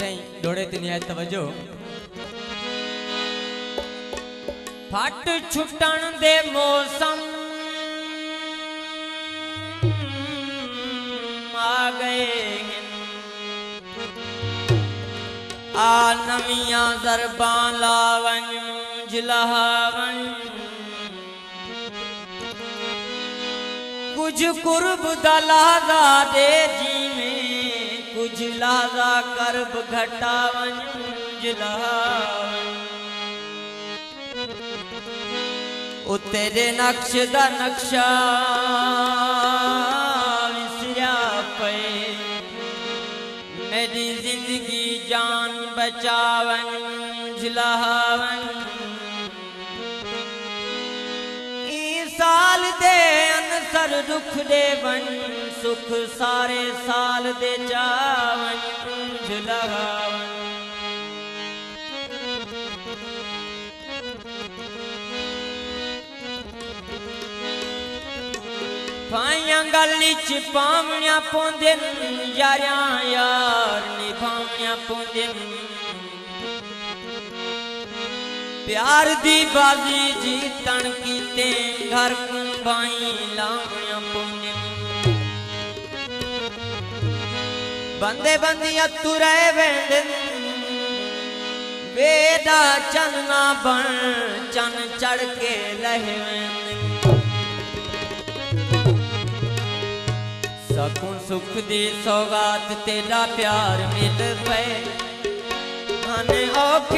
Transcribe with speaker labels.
Speaker 1: तई डोड़े तिनिया तवजो फट छुटण दे मौसम आ गए आ नविया जरबा लावन जलावन कुछ कुर्ब दलादा दे जी उजला रा करब घटा उजला। ओ तेरे नक्श दा नक्शा विसरिया पे मेरी ज़िंदगी जान बचावन उजलावन ਅਨਸਰ ਦੁੱਖ ਦੇ ਬਨ ਸੁਖ ਸਾਰੇ ਸਾਲ ਦੇ ਜਾਵਨ ਜਲਾਵਨ ਪਾਈਆਂ ਗਲੀ ਚ ਪਾਵਣਿਆ ਪੌਂਦੇ ਨੂੰ ਯਾਰਿਆਂ ਯਾਰ ਨਿਭਾਵਣਿਆ ਪੌਂਦੇ ਨੂੰ ਪਿਆਰ ਦੀ ਬਾਜ਼ੀ ਜੀਤਣ ਕੀਤੇ ਘਰ ਕੁੰਬਾਈ ਲਾਵਣਿਆ ਪੌਂਦੇ ਬੰਦੇ ਬੰਦੀਆਂ ਤੁਰੇ ਵੇਂਦੇ ਵੇਦਾ ਚੰਨਾ ਬਣ, ਚੰਨ ਚੜ ਕੇ ਲਹਿਵੇਂ ਸਕੂਨ ਸੁਖ ਦੀ ਸੌਗਾਤ ਤੇਰਾ ਪਿਆਰ ਮਿਲ ਪਏ। ਹਨ ਔਖੇ